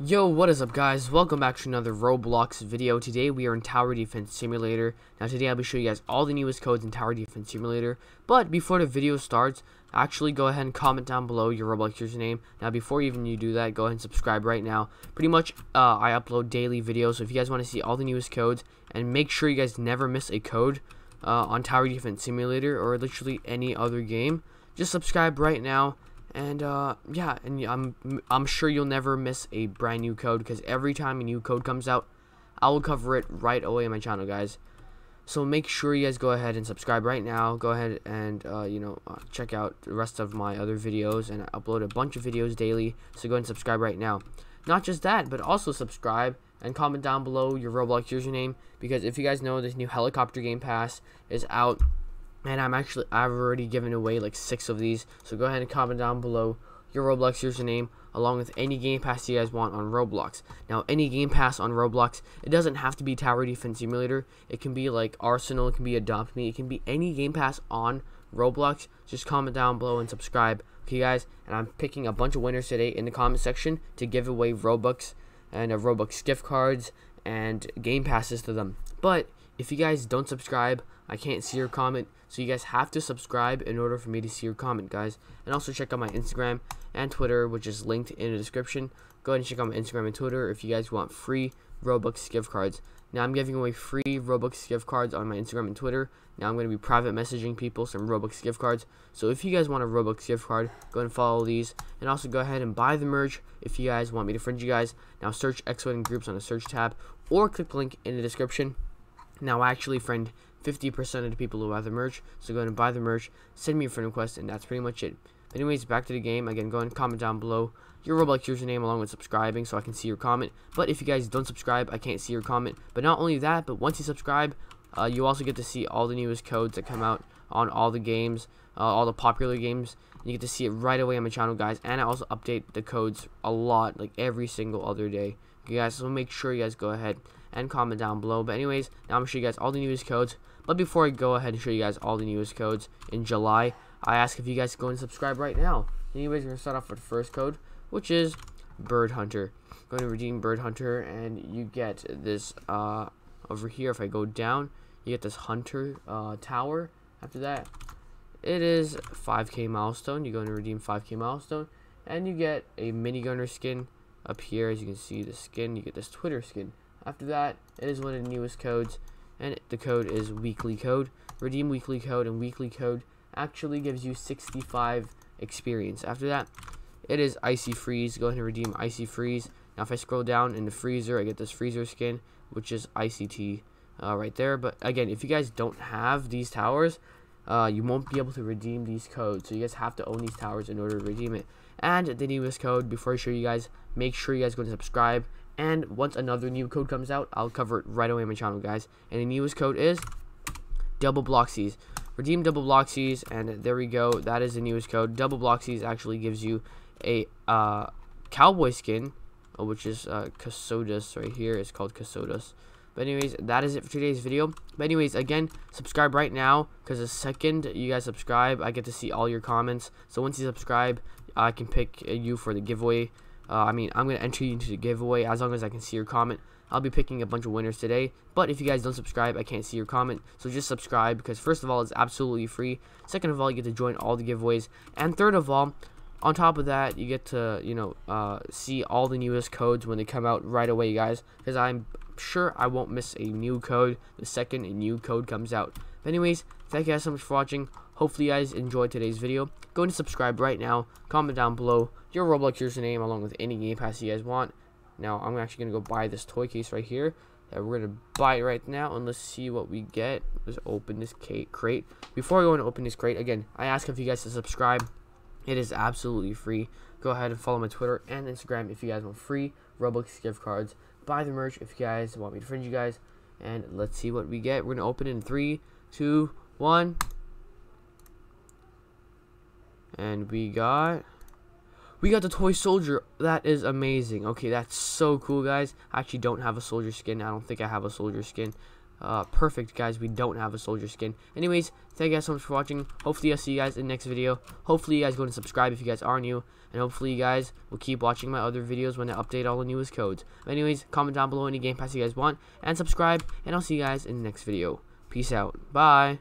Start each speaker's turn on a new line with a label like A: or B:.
A: Yo, what is up guys? Welcome back to another Roblox video. Today we are in Tower Defense Simulator. Now today I'll be showing you guys all the newest codes in Tower Defense Simulator. But before the video starts, actually go ahead and comment down below your Roblox username. Now before even you do that, go ahead and subscribe right now. Pretty much uh, I upload daily videos, so if you guys want to see all the newest codes, and make sure you guys never miss a code uh, on Tower Defense Simulator or literally any other game, just subscribe right now and uh, yeah, and I'm I'm sure you'll never miss a brand new code because every time a new code comes out, I will cover it right away on my channel, guys. So make sure you guys go ahead and subscribe right now. Go ahead and uh, you know uh, check out the rest of my other videos, and I upload a bunch of videos daily. So go ahead and subscribe right now. Not just that, but also subscribe and comment down below your Roblox username because if you guys know this new helicopter game pass is out and I'm actually I've already given away like six of these. So go ahead and comment down below your Roblox username along with any game pass you guys want on Roblox. Now any game pass on Roblox it doesn't have to be Tower Defense Simulator. It can be like Arsenal it can be Adopt Me it can be any game pass on Roblox. Just comment down below and subscribe okay guys? And I'm picking a bunch of winners today in the comment section to give away Robux and uh, Robux gift cards and game passes to them. But if you guys don't subscribe I can't see your comment. So you guys have to subscribe in order for me to see your comment, guys. And also check out my Instagram and Twitter, which is linked in the description. Go ahead and check out my Instagram and Twitter if you guys want free Robux gift cards. Now I'm giving away free Robux gift cards on my Instagram and Twitter. Now I'm going to be private messaging people some Robux gift cards. So if you guys want a Robux gift card, go and follow these. And also go ahead and buy the merch if you guys want me to friend you guys. Now search X Groups on the search tab or click the link in the description. Now I actually friend 50% of the people who buy the merch. So go ahead and buy the merch, send me a friend request, and that's pretty much it. Anyways, back to the game. Again, go ahead and comment down below your Roblox username along with subscribing so I can see your comment. But if you guys don't subscribe, I can't see your comment. But not only that, but once you subscribe, uh, you also get to see all the newest codes that come out on all the games, uh, all the popular games. You get to see it right away on my channel, guys. And I also update the codes a lot, like every single other day. Okay, guys, so make sure you guys go ahead and comment down below. But anyways, now I'm going to show you guys all the newest codes. But before I go ahead and show you guys all the newest codes in July, I ask if you guys go and subscribe right now. Anyways, we're going to start off with the first code, which is Bird Hunter. Going to redeem Bird Hunter, and you get this uh, over here. If I go down, you get this Hunter uh, Tower. After that, it is 5k milestone. You're going to redeem 5k milestone, and you get a minigunner skin up here. As you can see, the skin, you get this Twitter skin. After that, it is one of the newest codes, and the code is weekly code. Redeem weekly code, and weekly code actually gives you 65 experience. After that, it is Icy Freeze. Go ahead and redeem Icy Freeze. Now, if I scroll down in the freezer, I get this freezer skin, which is ICT uh, right there. But again, if you guys don't have these towers, uh, you won't be able to redeem these codes. So you guys have to own these towers in order to redeem it. And the newest code, before I show you guys, make sure you guys go and subscribe and once another new code comes out, I'll cover it right away on my channel, guys. And the newest code is double Bloxies. Redeem double Bloxies, and there we go. That is the newest code. Double Bloxies actually gives you a uh, cowboy skin, uh, which is uh, Casodus right here. It's called Casodus. But anyways, that is it for today's video. But anyways, again, subscribe right now because the second you guys subscribe, I get to see all your comments. So once you subscribe, I can pick you for the giveaway. Uh, I mean, I'm going to enter you into the giveaway as long as I can see your comment. I'll be picking a bunch of winners today. But if you guys don't subscribe, I can't see your comment. So just subscribe because first of all, it's absolutely free. Second of all, you get to join all the giveaways. And third of all, on top of that, you get to, you know, uh, see all the newest codes when they come out right away, guys. Because I'm sure I won't miss a new code the second a new code comes out. But anyways, thank you guys so much for watching. Hopefully you guys enjoyed today's video. Go and subscribe right now. Comment down below your Roblox username along with any Game Pass you guys want. Now, I'm actually going to go buy this toy case right here. That we're going to buy right now. And let's see what we get. Let's open this crate. Before I go and open this crate, again, I ask if you guys to subscribe. It is absolutely free. Go ahead and follow my Twitter and Instagram if you guys want free Roblox gift cards. Buy the merch if you guys want me to friend you guys. And let's see what we get. We're going to open in three, two, one. And we got... We got the toy soldier. That is amazing. Okay, that's so cool, guys. I actually don't have a soldier skin. I don't think I have a soldier skin. Uh, perfect, guys. We don't have a soldier skin. Anyways, thank you guys so much for watching. Hopefully, I'll see you guys in the next video. Hopefully, you guys go and subscribe if you guys are new. And hopefully, you guys will keep watching my other videos when I update all the newest codes. Anyways, comment down below any Game Pass you guys want. And subscribe. And I'll see you guys in the next video. Peace out. Bye.